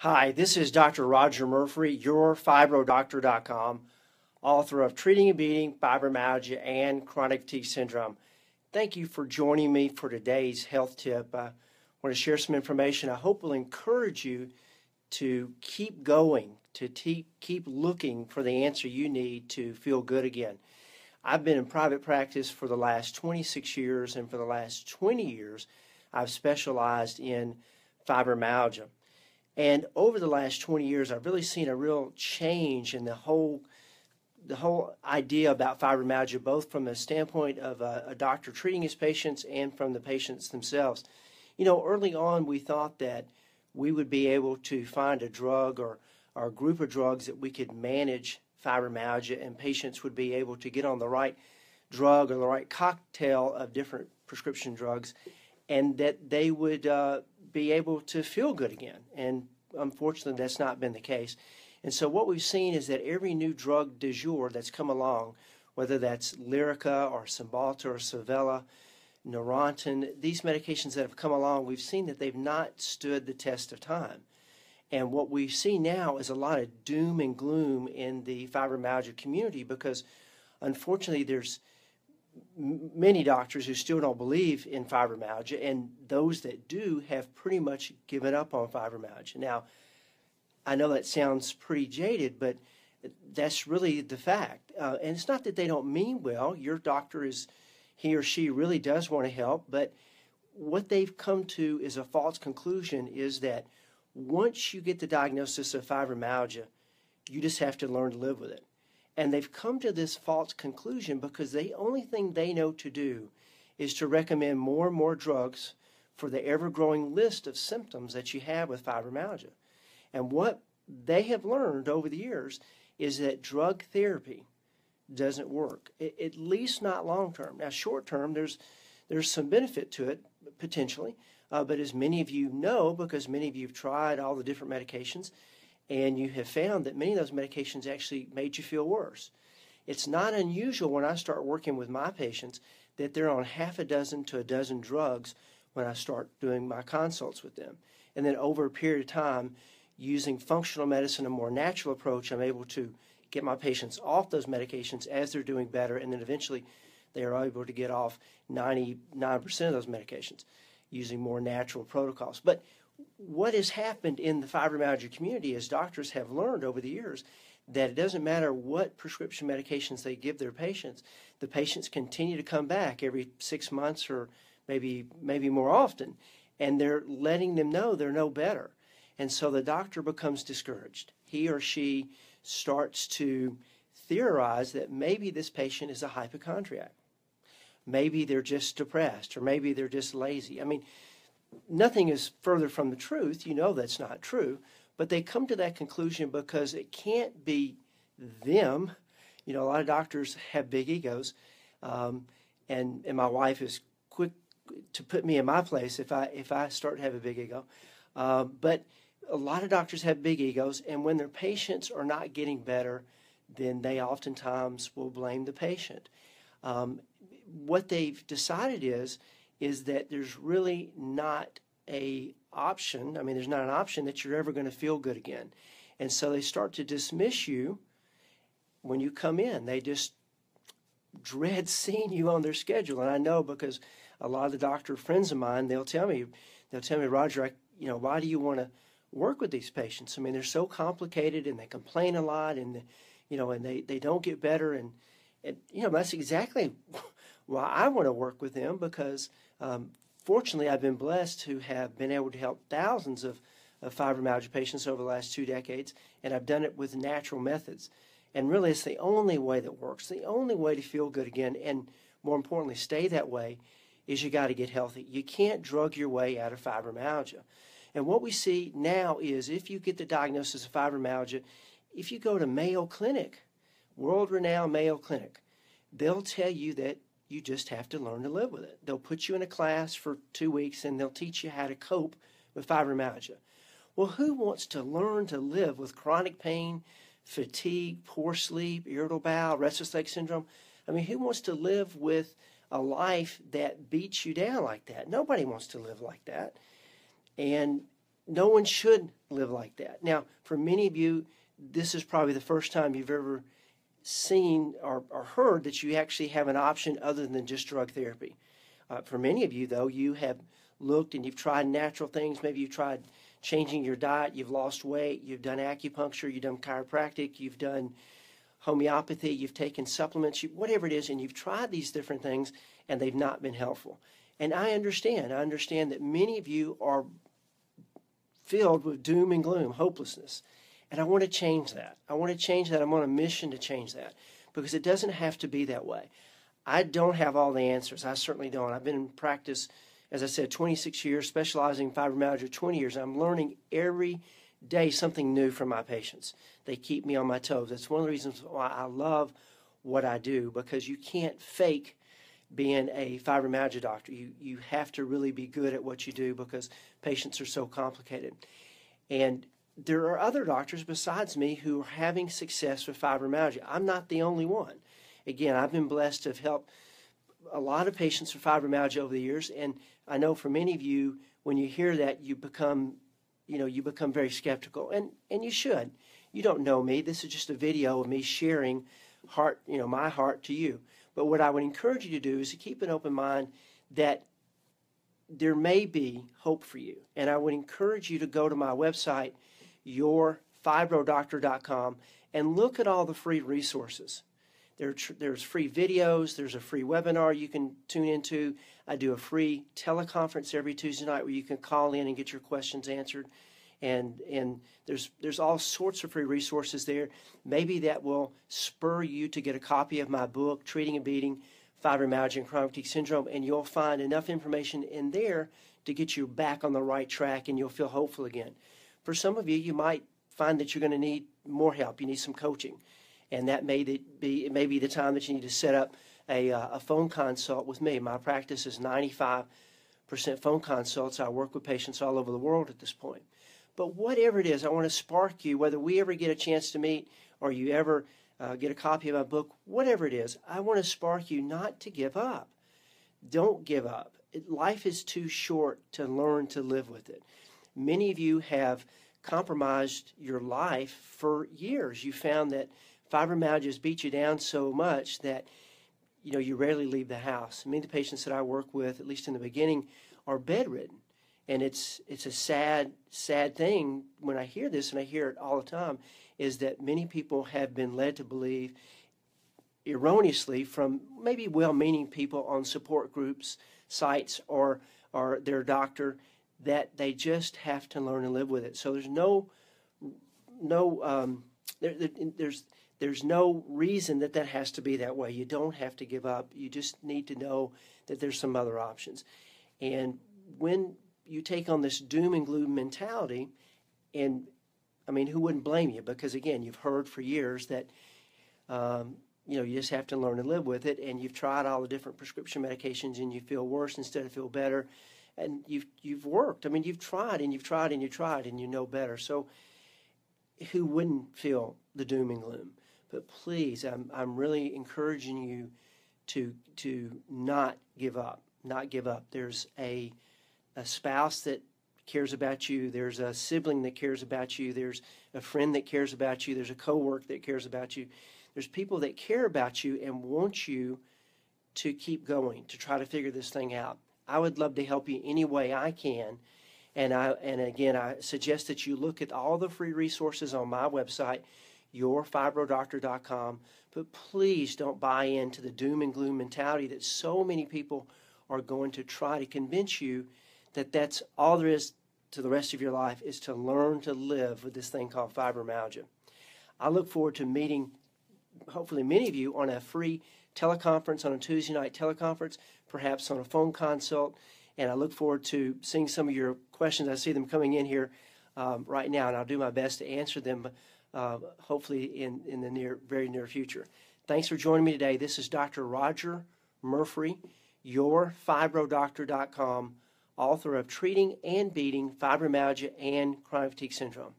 Hi, this is Dr. Rodger Murphree, your yourfibrodoctor.com, author of Treating and Beating Fibromyalgia and Chronic Fatigue Syndrome. Thank you for joining me for today's health tip. I want to share some information I hope will encourage you to keep going, to keep looking for the answer you need to feel good again. I've been in private practice for the last 26 years, and for the last 20 years, I've specialized in fibromyalgia. And over the last 20 years, I've really seen a real change in the whole the whole idea about fibromyalgia, both from the standpoint of a, a, doctor treating his patients and from the patients themselves. You know, early on, we thought that we would be able to find a drug or, or a group of drugs that we could manage fibromyalgia, and patients would be able to get on the right drug or the right cocktail of different prescription drugs, and that they would uh, be able to feel good again. And unfortunately, that's not been the case. And so, what we've seen is that every new drug du jour that's come along, whether that's Lyrica or Cymbalta or Savella, Neurontin, these medications that have come along, we've seen that they've not stood the test of time. And what we see now is a lot of doom and gloom in the fibromyalgia community because, unfortunately, there's many doctors who still don't believe in fibromyalgia, and those that do have pretty much given up on fibromyalgia. Now, I know that sounds pretty jaded, but that's really the fact. Uh, and it's not that they don't mean well. Your doctor is, he or she really does want to help, but what they've come to is a false conclusion is that once you get the diagnosis of fibromyalgia, you just have to learn to live with it. And they've come to this false conclusion because the only thing they know to do is to recommend more and more drugs for the ever growing list of symptoms that you have with fibromyalgia. And what they have learned over the years is that drug therapy doesn't work, at least not long term. Now, short term, there's there's some benefit to it potentially, uh, but as many of you know, because many of you have tried all the different medications, and you have found that many of those medications actually made you feel worse. It's not unusual when I start working with my patients that they're on half a dozen to a dozen drugs when I start doing my consults with them. And then over a period of time, using functional medicine, a more natural approach, I'm able to get my patients off those medications as they're doing better, and then eventually they are able to get off 99% of those medications using more natural protocols. But what has happened in the fibromyalgia community is doctors have learned over the years that it doesn't matter what prescription medications they give their patients, the patients continue to come back every six months or maybe maybe more often, and they're letting them know they're no better. And so the doctor becomes discouraged. He or she starts to theorize that maybe this patient is a hypochondriac. Maybe they're just depressed, or maybe they're just lazy. I mean, nothing is further from the truth. You know that's not true. But they come to that conclusion because it can't be them. You know, a lot of doctors have big egos. Um, and, and my wife is quick to put me in my place if I, if I start to have a big ego. Uh, but a lot of doctors have big egos, and when their patients are not getting better, then they oftentimes will blame the patient. Um, what they've decided is is that there's really not a option. I mean, there's not an option that you're ever going to feel good again. And so they start to dismiss you when you come in. They just dread seeing you on their schedule. And I know because a lot of the doctor friends of mine, they'll tell me, they'll tell me, Rodger, I, you know, why do you want to work with these patients? I mean, they're so complicated and they complain a lot and, you know, and they, they don't get better. And, and, you know, that's exactly why I want to work with them because – um, fortunately, I've been blessed to have been able to help thousands of, of fibromyalgia patients over the last two decades, and I've done it with natural methods. And really, it's the only way that works. The only way to feel good again, and more importantly, stay that way, is you got to get healthy. You can't drug your way out of fibromyalgia. And what we see now is if you get the diagnosis of fibromyalgia, if you go to Mayo Clinic, world renowned Mayo Clinic, they'll tell you that you just have to learn to live with it. They'll put you in a class for two weeks and they'll teach you how to cope with fibromyalgia. Well, who wants to learn to live with chronic pain, fatigue, poor sleep, irritable bowel, restless leg syndrome? I mean, who wants to live with a life that beats you down like that? Nobody wants to live like that. And no one should live like that. Now, for many of you, this is probably the first time you've ever seen or, or heard that you actually have an option other than just drug therapy. Uh, for many of you, though, you have looked and you've tried natural things. Maybe you've tried changing your diet, you've lost weight, you've done acupuncture, you've done chiropractic, you've done homeopathy, you've taken supplements, you, whatever it is, and you've tried these different things and they've not been helpful. And I understand. I understand that many of you are filled with doom and gloom, hopelessness. And I want to change that. I want to change that. I'm on a mission to change that because it doesn't have to be that way. I don't have all the answers. I certainly don't. I've been in practice, as I said, 26 years, specializing in fibromyalgia 20 years. I'm learning every day something new from my patients. They keep me on my toes. That's one of the reasons why I love what I do because you can't fake being a fibromyalgia doctor. You, you have to really be good at what you do because patients are so complicated. And there are other doctors besides me who are having success with fibromyalgia. I'm not the only one. Again, I've been blessed to have helped a lot of patients with fibromyalgia over the years, and I know for many of you, when you hear that, you become, you know, you become very skeptical, and and you should. You don't know me. This is just a video of me sharing heart, you know, my heart to you. But what I would encourage you to do is to keep an open mind that there may be hope for you. And I would encourage you to go to my website, yourfibrodoctor.com, and look at all the free resources. There, there's free videos, there's a free webinar you can tune into. I do a free teleconference every Tuesday night where you can call in and get your questions answered and and there's there's all sorts of free resources there. Maybe that will spur you to get a copy of my book, Treating and Beating Fibromyalgia and Chronic Fatigue Syndrome, and you'll find enough information in there to get you back on the right track, and you'll feel hopeful again. For some of you, you might find that you're going to need more help. You need some coaching, and that may be it may be the time that you need to set up a, uh, a phone consult with me. My practice is 95% phone consults. I work with patients all over the world at this point. But whatever it is, I want to spark you, whether we ever get a chance to meet or you ever uh, get a copy of my book, whatever it is, I want to spark you not to give up. Don't give up. Life is too short to learn to live with it. Many of you have compromised your life for years. You found that fibromyalgia has beat you down so much that you know you rarely leave the house. Many of the patients that I work with, at least in the beginning, are bedridden and it's it's a sad sad thing when I hear this and I hear it all the time is that many people have been led to believe erroneously from maybe well-meaning people on support groups sites or or their doctor that they just have to learn and live with it. So there's no no um, there, there's there's no reason that that has to be that way. You don't have to give up. You just need to know that there's some other options. And when you take on this doom and gloom mentality, and I mean, who wouldn't blame you? Because again, you've heard for years that um, you know you just have to learn to live with it, and you've tried all the different prescription medications, and you feel worse instead of feel better, and you've you've worked. I mean, you've tried and you've tried and you tried, and you know better. So, who wouldn't feel the doom and gloom? But please, I'm I'm really encouraging you to to not give up, not give up. There's a a spouse that cares about you, there's a sibling that cares about you, there's a friend that cares about you, there's a coworker that cares about you. There's people that care about you and want you to keep going, to try to figure this thing out. I would love to help you any way I can. And I and again I suggest that you look at all the free resources on my website, yourfibrodoctor.com. But please don't buy into the doom and gloom mentality that so many people are going to try to convince you that that's all there is to the rest of your life is to learn to live with this thing called fibromyalgia. I look forward to meeting hopefully many of you on a free teleconference on a Tuesday night teleconference, perhaps on a phone consult, and I look forward to seeing some of your questions. I see them coming in here um, right now, and I'll do my best to answer them. Uh, hopefully, in in the near, very near future. Thanks for joining me today. This is Dr. Rodger Murphree, yourfibrodoctor.com author of Treating and Beating Fibromyalgia and Chronic Fatigue Syndrome.